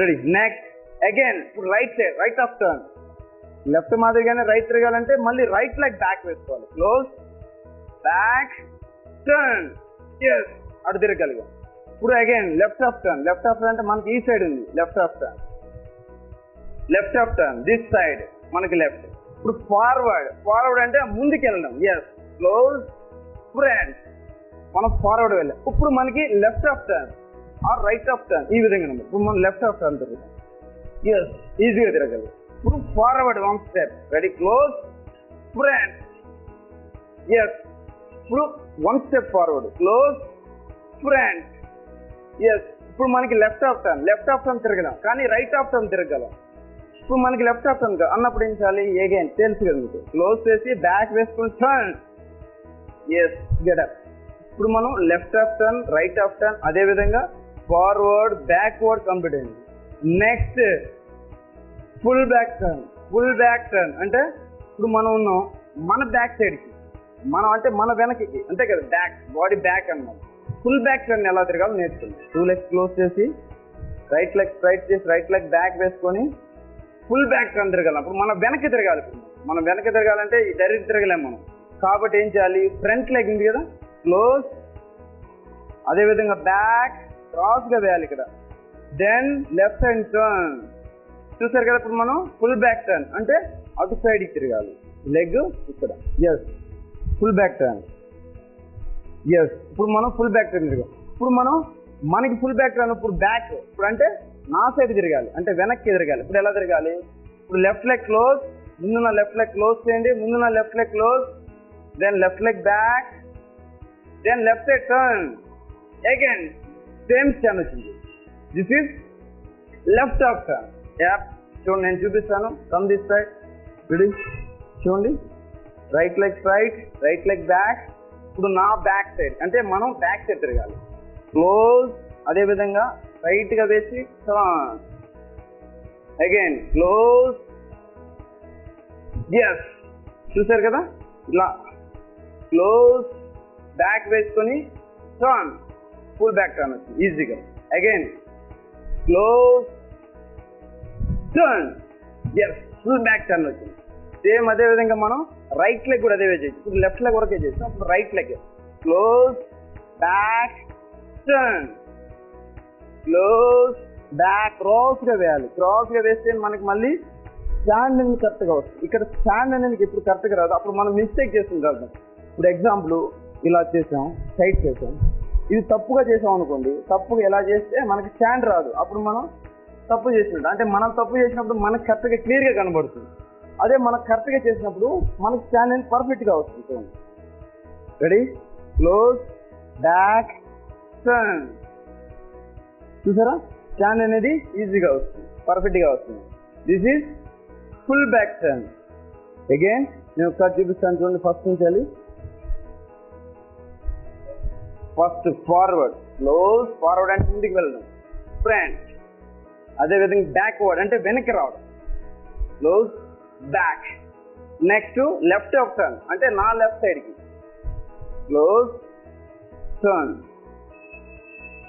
Ready next again ఇప్పుడు right side right of turn left మాదిరిగానే right తిరగాలంటే మళ్ళీ రైట్ లెగ్ బ్యాక్ వేసుకోవాలి. క్లోజ్ బ్యాక్ టర్న్ ఎస్ అటు తిరగలిగాం. ఇప్పుడు again left of turn left of turn అంటే మనకి ఈ సైడ్ ఉంది. Left of turn left of turn this side మనకి లెఫ్ట్ ఇప్పుడు ఫార్వర్డ్ ఫార్వర్డ్ అంటే ముందుకు వెళ్ళడం ఎస్ క్లోజ్ ఫ్రంట్ మనం ఫార్వర్డ్ వెళ్ళాం. ఇప్పుడు మనకి left of turn or right of turn ఈ విధంగా ఇప్పుడు మనం లెఫ్ట్ ఆఫ్ టర్న్ తిరుగుతాం ఎస్ ఈజీగా తిరగలరు ఇప్పుడు forward one step ready close front yes ఇప్పుడు one step forward close front yes ఇప్పుడు మనకి left of turn left of turn తిరగలేం. కానీ రైట్ ఆఫ్ టర్న్ తిరగలం ఇప్పుడు మనకి లెఫ్ట్ ఆఫ్ టర్న్ అన్నప్పుడు ఏం చేయాలి? ఏగైన్ తెలుసు కదా మీకు. క్లోజ్ చేసి బ్యాక్ వేసుకుని టర్న్ ఎస్ గెటప్ ఇప్పుడు మనం left of turn right of turn అదే విధంగా forward backward complete next full back turn full back turn అంటే ఇప్పుడు మనం ఉన్నాం మన బ్యాక్ సైడ్కి మనం అంటే మన వెనక్కి. అంతే కదా బ్యాక్ బాడీ బ్యాక్ అన్నమాట ఫుల్ బ్యాక్ టర్న్ ఎలా తిరగాలో నేర్చుకుంది. టూ లెగ్స్ క్లోజ్ చేసి రైట్ లెగ్ స్ట్రైట్ చేసి రైట్ లెగ్ బ్యాక్ వేసుకొని ఫుల్ బ్యాక్ టర్న్ తిరగాలి. అప్పుడు మన వెనక్కి తిరగాలి. మనం వెనక్కి తిరగాలంటే డైరెక్ట్ తిరగలేము మనం. కాబట్టి ఏం చేయాలి? ఫ్రంట్ లెగ్ ఉంది కదా క్లోజ్ అదేవిధంగా బ్యాక్ క్రాస్గా వేయాలి ఇక్కడ. దెన్ లెఫ్ట్ హ్యాండ్ టర్న్ చూసారు కదా ఇప్పుడు మనం? ఫుల్ బ్యాక్ టర్న్ అంటే అటు సైడ్ తిరగాలి. లెగ్ ఇక్కడ. Yes full back turn yes ఇప్పుడు మనం ఫుల్ బ్యాక్ టర్న్ తిరగాలి ఇప్పుడు మనం మనకి ఫుల్ బ్యాక్ టర్న్ ఇప్పుడు బ్యాక్ ఇప్పుడు అంటే నా సైడ్ తిరగాలి. అంటే వెనక్కి తిరగాలి ఇప్పుడు ఎలా తిరగాలి? ఇప్పుడు లెఫ్ట్ లెగ్ క్లోజ్ ముందున్న లెఫ్ట్ లెగ్ క్లోజ్ చేయండి. ముందున్న left leg close then left leg back then left side turn again same stand వచ్చింది this is left of up చూడండి నేను చూపిస్తాను కమ్ దిస్ సైడ్ రెడీ చూడండి right leg right right leg back ఇప్పుడు నా back side అంటే మనం back side తిరగాలి. క్లోజ్ అదే విధంగా రైట్గా వేసి అగైన్ క్లోజ్ ఎస్ చూసారు కదా? ఇలా. క్లోజ్ బ్యాక్ వేసుకొని టర్న్ ఫుల్ బ్యాక్ టర్న్ వచ్చింది ఈజీగా again close turn yes full back turn వచ్చింది సేమ్ అదే విధంగా మనం రైట్ లెగ్ కూడా అదే చేయొచ్చు ఇప్పుడు లెఫ్ట్ లెగ్ వరకే చేస్తాం అప్పుడు right leg close back turn close back క్రాస్గా వేయాలి. క్రాస్గా వేస్తే మనకి మళ్ళీ స్టాండ్ అనేది కరెక్ట్గా వస్తుంది. ఇక్కడ స్టాండ్ అనేది ఎప్పుడు కరెక్ట్గా రాదు. అప్పుడు మనం మిస్టేక్ చేస్తుంటాం. ఇప్పుడు ఎగ్జాంపుల్ ఇలా చేసాం సైడ్ చేసాం. ఇది తప్పుగా చేసాం అనుకోండి తప్పుగా ఎలా చేస్తే మనకి స్టాండ్ రాదు. అప్పుడు మనం తప్పు చేసినట్టు అంటే మనం తప్పు చేసినప్పుడు మనకి కరెక్ట్గా క్లియర్గా కనబడుతుంది. అదే మనం కరెక్ట్గా చేసినప్పుడు మనకి స్టాండ్ అనేది పర్ఫెక్ట్గా వస్తుంది రెడీ క్లోజ్ బ్యాక్ టర్న్ చూసారా? స్టాండ్ అనేది ఈజీగా వస్తుంది పర్ఫెక్ట్గా వస్తుంది. This is full back turn again నేను ఒకసారి చూపిస్తాను చూడండి ఫస్ట్ నుంచి వెళ్ళి. ఫస్ట్ ఫార్వర్డ్ క్లోజ్ ఫార్వర్డ్ అంటే ముందుకు వెళ్ళడం. ఫ్రంట్. అదే విధంగా బ్యాక్వర్డ్ అంటే వెనక్కి రావడం. Close back. Next left of turn అంటే నా లెఫ్ట్ సైడ్కి. Close turn.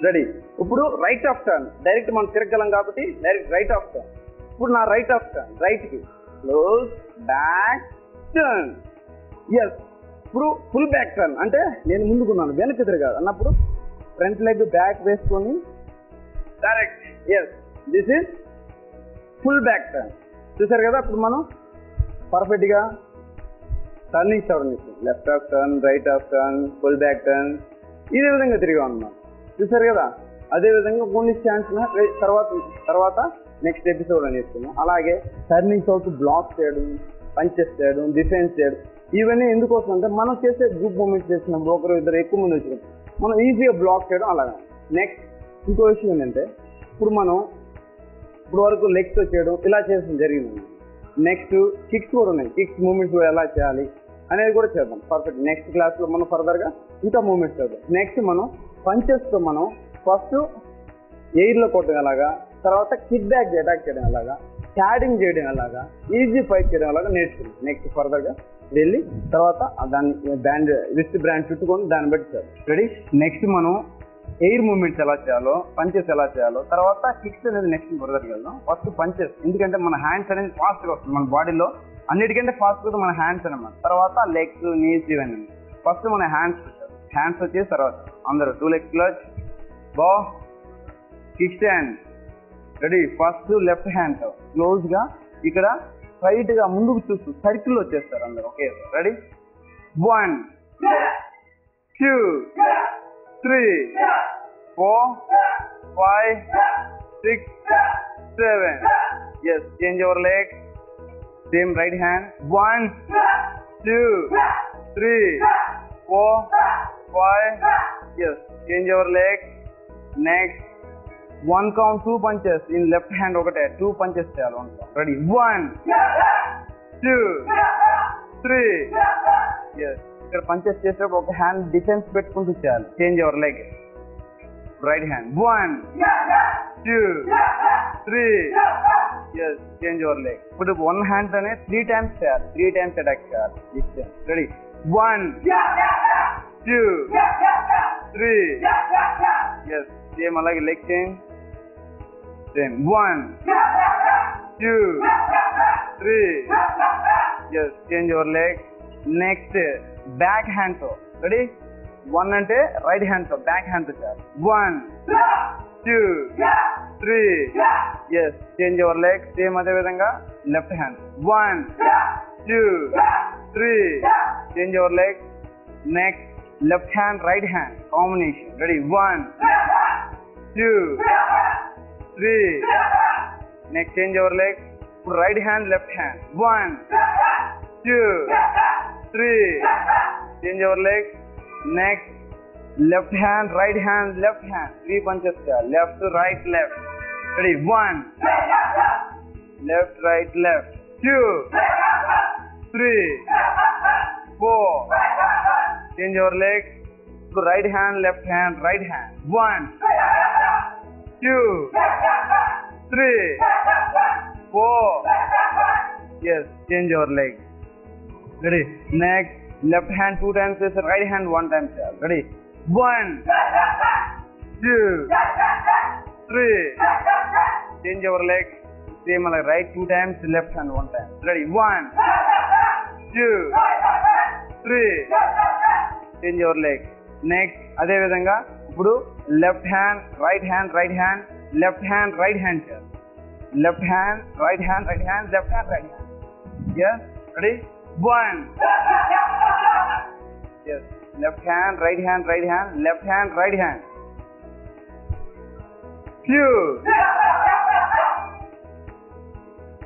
రెడీ. ఇప్పుడు రైట్ ఆఫ్ టర్న్. డైరెక్ట్ మనం తిరగలం కాబట్టి డైరెక్ట్ రైట్ ఆఫ్ టర్న్. ఇప్పుడు నా రైట్ ఆఫ్ టర్న్ రైట్కి. Close back turn. ఎస్ ఇప్పుడు ఫుల్ బ్యాక్ టర్న్ అంటే నేను ముందుకున్నాను వెనక్కి తిరగాలి అన్నప్పుడు ఫ్రంట్ లెగ్ బ్యాక్ వేసుకొని direct yes this is full back turn చూసారు కదా ఇప్పుడు మనం పర్ఫెక్ట్గా turning turn left half turn right half turn full back turn ఇదే విధంగా తిరిగా ఉన్నాం చూసారు కదా అదే విధంగా కొన్ని స్టాండ్స్ తర్వాత తర్వాత నెక్స్ట్ ఎపిసోడ్ అని చెప్తున్నాం అలాగే టర్నింగ్ అవుట్ బ్లాక్ చేయడం పంచెస్ చేయడం డిఫెన్స్ చేయడం. ఇవన్నీ ఎందుకోసం అంటే మనం చేసే గ్రూప్ మూమెంట్స్ చేసిన బ్రోకర్ ఇద్దరు ఎక్కువ మంది వచ్చిన. మనం ఈజీగా బ్లాక్ చేయడం అలాగా. నెక్స్ట్ ఇంకో విషయం ఏంటంటే ఇప్పుడు మనం ఇప్పుడు వరకు లెగ్స్ చేయడం ఇలా చేసిన జరిగింది. నెక్స్ట్ కిక్స్ కూడా ఉన్నాయి. కిక్స్ మూమెంట్స్ కూడా ఎలా చేయాలి అనేది కూడా చేద్దాం. పర్ఫెక్ట్ నెక్స్ట్ క్లాస్లో మనం ఫర్దర్గా ఇంకా మూమెంట్స్ చేద్దాం. నెక్స్ట్ మనం పంచెస్తో మనం ఫస్ట్ ఎయిర్లో కొట్టడం ఎలాగా తర్వాత కిక్ బ్యాక్ అటాక్ చేయడం ఎలాగా క్యాడింగ్ చేయడం ఎలాగా ఈజీ ఫైట్ చేయడం ఎలాగా నేర్చుకుందాం. నెక్స్ట్ ఫర్దర్గా వెళ్ళి తర్వాత దాన్ని బ్యాండ్ రిస్ట్ బ్రాండ్ చుట్టుకొని దాన్ని బట్టి రెడీ నెక్స్ట్ మనం ఎయిర్ మూమెంట్స్ ఎలా చేయాలో పంచెస్ ఎలా చేయాలో తర్వాత కిక్స్ అనేది నెక్స్ట్ బ్రదర్కి వెళ్దాం. ఫస్ట్ పంచెస్ ఎందుకంటే మన హ్యాండ్స్ అనేది ఫాస్ట్గా వస్తుంది మన బాడీలో అన్నిటికంటే ఫాస్ట్ మన హ్యాండ్స్ అనమాట తర్వాత లెగ్స్ నీస్ ఇవన్నీ. ఫస్ట్ మన హ్యాండ్స్ హ్యాండ్స్ వచ్చేసి తర్వాత అందరూ two leg clutch back kick stand ready first left hand క్లోజ్గా ఇక్కడ స్ట్రైట్గా ముందుకు చూస్తూ సర్కిల్ వచ్చేస్తారు అందరు. Okay ready one two three four five six seven yes change your leg same right hand one two three four five yes change your leg next one count two punches in left hand ఒకటే. Two punches చేయాలి. One ready one two three yes ఇక్కడ punches చేసేటప్పుడు ఒక hand defence పెట్టుకుంటూ చేయాలి. Change your leg right hand one two three yes change your leg ఇప్పుడు one hand అనే three times చేయాలి. త్రీ టైమ్స్ అటాక్ చేయాలి. Ready one two three yes same అలాగే leg change same one two three yes change your leg next back హ్యాండ్తో ready one అంటే right హ్యాండ్తో back హ్యాండ్తో చేయాలి one two three yes change your leg same అదే విధంగా left hand one two three change your leg next left hand right hand combination ready one two three three. Next, change your leg. Right hand, left hand. One, two, three. Change your leg. Next, left hand, right hand, left hand. Three punches. Left to right, left. Ready? One. Left, right, left. Two, three, four. Change your leg to right hand, left hand, right hand. One. Three four yes change your leg ready next left hand two times చేస్తే right hand one time చేయాలి ready one two three change your leg same అలాగే right two times left hand one time ready one two three change your leg next అదే విధంగా ఇప్పుడు left hand, right hand, right hand, left hand, right hand here. Left hand, right hand, right hand, left hand, right hand. Yes, ready? One. Yes, left hand, right hand, right hand, left hand, right hand. Two.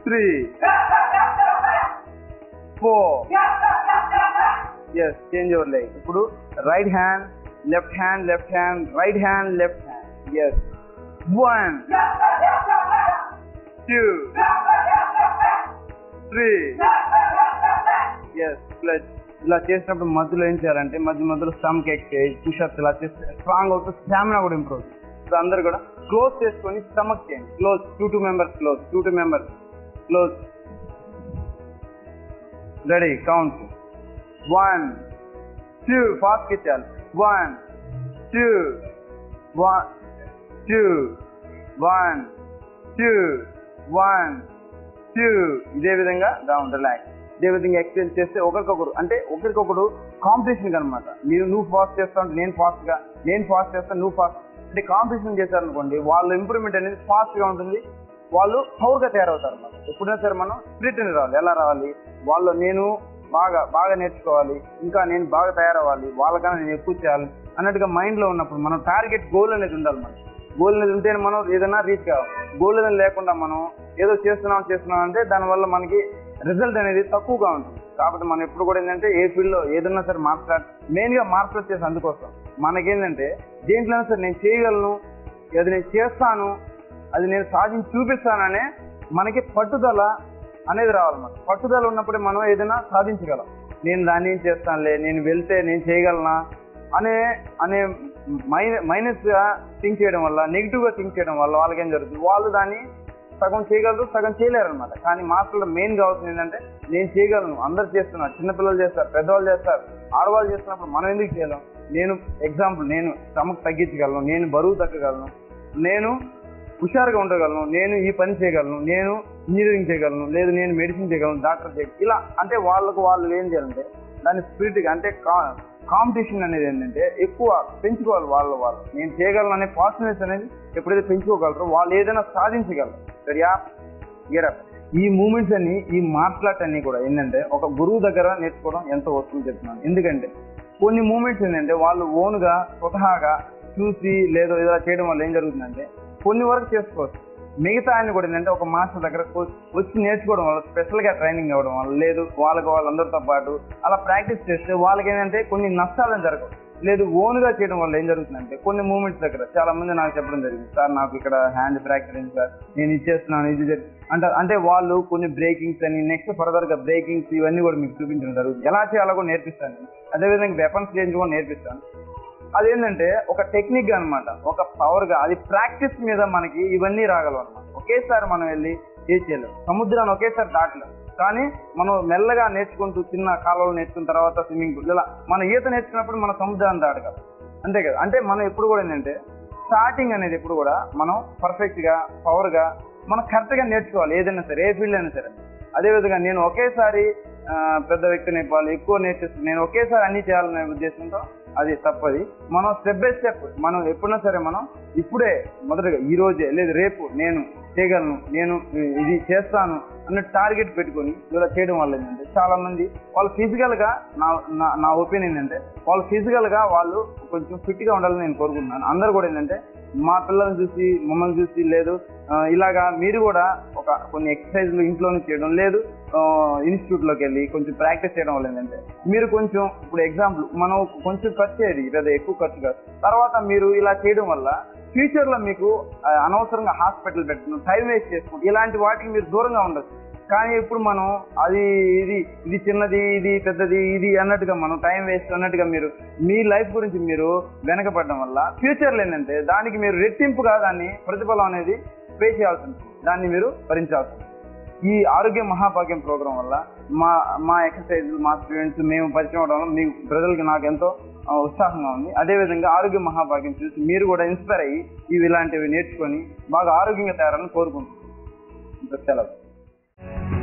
Three. Four. Yes, change your leg. Put right hand, left hand left hand right hand left hand yes one two three yes plus ఇలా చేసినప్పుడు మధ్యలో ఏం చేయాలంటే మధ్య మధ్యలో stomach excise push-ups ఇలా చేస్తే strong అవుతుంది స్టామినా కూడా ఇంప్రూవ్ అవుతుంది. ఇప్పుడు అందరు కూడా క్లోజ్ చేసుకొని స్టమక్ చేయండి. Close two two members close two two members close ready count one two fast ఇచ్చాలి one two, one two, one two, one two. ఇదే విధంగా డౌన్ రిలాక్స్ ఇదే విధంగా ఎక్స్చేంజ్ చేస్తే ఒకరికొకరు అంటే ఒకరికొకరు కాంపిటీషన్ అనమాట మీరు నువ్వు ఫాస్ట్ చేస్తావు నేను ఫాస్ట్గా నేను ఫాస్ట్ చేస్తాను నువ్వు ఫాస్ట్ అంటే కాంపిటీషన్ చేశారనుకోండి వాళ్ళ ఇంప్రూవ్మెంట్ అనేది ఫాస్ట్గా ఉంటుంది. వాళ్ళు పవర్గా తయారవుతారు అన్నమాట. ఎప్పుడైనా సరే మనం స్ప్రిట్ అనేది రావాలి. ఎలా రావాలి? వాళ్ళు నేను బాగా బాగా నేర్చుకోవాలి. ఇంకా నేను బాగా తయారవ్వాలి. వాళ్ళకన్నా నేను ఎక్కువ చేయాలి అన్నట్టుగా మైండ్లో ఉన్నప్పుడు మనం టార్గెట్ గోల్ అనేది ఉండాలి మనకి. గోల్ అనేది ఉంటేనే మనం ఏదైనా రీచ్ కావాలి గోల్ అనేది లేకుండా మనం ఏదో చేస్తున్నాం చేస్తున్నాం అంటే దానివల్ల మనకి రిజల్ట్ అనేది తక్కువగా ఉంటుంది. కాబట్టి మనం ఎప్పుడు కూడా ఏంటంటే ఏ ఫీల్డ్లో ఏదన్నా సరే మార్క్స్ మెయిన్గా మార్క్స్ వచ్చేసి అందుకోసం మనకేంటంటే దేంట్లోనే సరే నేను చేయగలను అది నేను చేస్తాను అది నేను సాధించి చూపిస్తాననే మనకి పట్టుదల అనేది రావాలన్నమాట పట్టుదల ఉన్నప్పుడే మనం ఏదైనా సాధించగలం. నేను దాన్ని ఏం చేస్తానులే నేను వెళ్తే నేను చేయగలనా అనే అనే మైనస్గా థింక్ చేయడం వల్ల నెగిటివ్గా థింక్ చేయడం వల్ల వాళ్ళకి ఏం జరుగుతుంది? వాళ్ళు దాన్ని సగం చేయగలరు సగం చేయలేరు అనమాట కానీ మాస్టర్లో మెయిన్ కావాల్సింది ఏంటంటే నేను చేయగలను. అందరు చేస్తున్నారు. చిన్నపిల్లలు చేస్తారు పెద్దవాళ్ళు చేస్తారు. ఆడవాళ్ళు చేస్తున్నప్పుడు మనం ఎందుకు చేయలేం? నేను ఎగ్జాంపుల్ నేను శ్రమకు తగ్గించగలను నేను బరువు తగ్గగలను నేను హుషారుగా ఉండగలను నేను ఈ పని చేయగలను నేను ఇంజనీరింగ్ చేయగలను లేదు నేను మెడిసిన్ చేయగలను డాక్టర్ చేయగలను ఇలా అంటే వాళ్ళకు వాళ్ళు ఏం చేయాలంటే దాన్ని స్పిరిట్గా అంటే కా కాంపిటీషన్ అనేది ఏంటంటే ఎక్కువ పెంచుకోవాలి వాళ్ళ వాళ్ళు. నేను చేయగలను అనే పాజిటివ్నెస్ అనేది ఎప్పుడైతే పెంచుకోగలరో వాళ్ళు ఏదైనా సాధించగలరు. సరియా? గెరప్ ఈ మూమెంట్స్ అన్ని ఈ మార్షల్ అన్ని కూడా ఏంటంటే ఒక గురువు దగ్గర నేర్చుకోవడం ఎంతో వస్తుంది చెప్తున్నాను. ఎందుకంటే కొన్ని మూమెంట్స్ ఏంటంటే వాళ్ళు ఓన్గా స్వతహాగా చూసి లేదో ఇలా చేయడం వల్ల ఏం జరుగుతుందంటే కొన్ని వరకు చేసుకోవచ్చు. మిగతా అన్ని కూడా ఏంటంటే ఒక మాస్టర్ దగ్గర వచ్చి నేర్చుకోవడం వల్ల స్పెషల్గా ట్రైనింగ్ అవ్వడం వల్ల లేదు వాళ్ళకి వాళ్ళందరితో పాటు అలా ప్రాక్టీస్ చేస్తే వాళ్ళకి ఏంటంటే కొన్ని నష్టాలు జరగవు. లేదు ఓన్గా చేయడం వల్ల ఏం జరుగుతుందంటే కొన్ని మూమెంట్స్ దగ్గర చాలా మంది నాకు చెప్పడం జరిగింది సార్ నాకు ఇక్కడ హ్యాండ్ ఫ్రాక్చర్ అయింది సార్ నేను ఇచ్చేస్తున్నాను ఇది అంటే అంటే వాళ్ళు కొన్ని బ్రేకింగ్స్ అని నెక్స్ట్ ఫర్దర్గా బ్రేకింగ్స్ ఇవన్నీ కూడా మీకు చూపించడం జరుగుతుంది. ఎలా చేయాలో కూడా నేర్పిస్తాను. అదేవిధంగా వెపన్స్ చేంజ్ కూడా నేర్పిస్తాను. అదేంటంటే ఒక టెక్నిక్ అనమాట ఒక పవర్గా అది ప్రాక్టీస్ మీద మనకి ఇవన్నీ రాగలం అనమాట ఒకేసారి మనం వెళ్ళి ఏ సముద్రాన్ని ఒకేసారి దాటలేము కానీ మనం మెల్లగా నేర్చుకుంటూ చిన్న కాలువలు నేర్చుకున్న తర్వాత స్విమ్మింగ్ పూల్ ఇలా మన ఈత నేర్చుకున్నప్పుడు మన సముద్రాన్ని దాటగలం. అంతే కదా? అంటే మనం ఎప్పుడు కూడా ఏంటంటే స్టార్టింగ్ అనేది ఎప్పుడు కూడా మనం పర్ఫెక్ట్గా పవర్గా మనం కరెక్ట్గా నేర్చుకోవాలి. ఏదైనా సరే ఏ ఫీల్డ్ అయినా సరే. అదేవిధంగా నేను ఒకేసారి పెద్ద వ్యక్తిని అయిపోవాలి ఎక్కువ నేర్చేస్తాను నేను ఒకేసారి అన్ని చేయాలనే ఉద్దేశంతో అది తప్పది. మనం స్టెప్ బై స్టెప్ మనం ఎప్పుడైనా సరే మనం ఇప్పుడే మొదటగా ఈ రోజే లేదు రేపు నేను చేయగలను నేను ఇది చేస్తాను అన్న టార్గెట్ పెట్టుకొని ఇలా చేయడం వల్ల ఏంటంటే చాలా మంది వాళ్ళు ఫిజికల్గా నా నా నా ఒపీనియన్ ఏంటంటే వాళ్ళు ఫిజికల్గా వాళ్ళు కొంచెం ఫిట్గా ఉండాలని నేను కోరుకుంటున్నాను. అందరు కూడా ఏంటంటే మా పిల్లల్ని చూసి మమ్మల్ని చూసి లేదు ఇలాగా మీరు కూడా ఒక కొన్ని ఎక్సర్సైజ్లు ఇంట్లోనే చేయడం లేదు ఇన్స్టిట్యూట్లోకి వెళ్ళి కొంచెం ప్రాక్టీస్ చేయడం వల్ల ఏంటంటే మీరు కొంచెం ఇప్పుడు ఎగ్జాంపుల్ మనం కొంచెం ఖర్చు అయ్యేది పెద్ద ఎక్కువ ఖర్చు కాదు. తర్వాత మీరు ఇలా చేయడం వల్ల ఫ్యూచర్లో మీకు అనవసరంగా హాస్పిటల్ పెట్టడం టైం వేస్ట్ చేసుకోండి ఇలాంటి వాటికి మీరు దూరంగా ఉండొచ్చు. కానీ ఇప్పుడు మనం అది ఇది ఇది చిన్నది ఇది పెద్దది ఇది అన్నట్టుగా మనం టైం వేస్ట్ అన్నట్టుగా మీరు మీ లైఫ్ గురించి మీరు వెనకపడడం వల్ల ఫ్యూచర్లో ఏంటంటే దానికి మీరు రెట్టింపుగా దాన్ని ప్రతిఫలం అనేది పే చేయాల్సి ఉంటుంది. దాన్ని మీరు భరించాల్సి ఉంటుంది. ఈ ఆరోగ్య మహాభాగ్యం ప్రోగ్రాం వల్ల మా మా ఎక్సర్సైజ్ మా స్టూడెంట్స్ మేము పరిచయం అవడం వల్ల మీ ప్రజలకి నాకు ఎంతో ఉత్సాహంగా ఉంది. అదేవిధంగా ఆరోగ్య మహాభాగ్యం చూసి మీరు కూడా ఇన్స్పైర్ అయ్యి ఇవి ఇలాంటివి నేర్చుకొని బాగా ఆరోగ్యంగా తయారని కోరుకుంటున్నాను. సెలవు.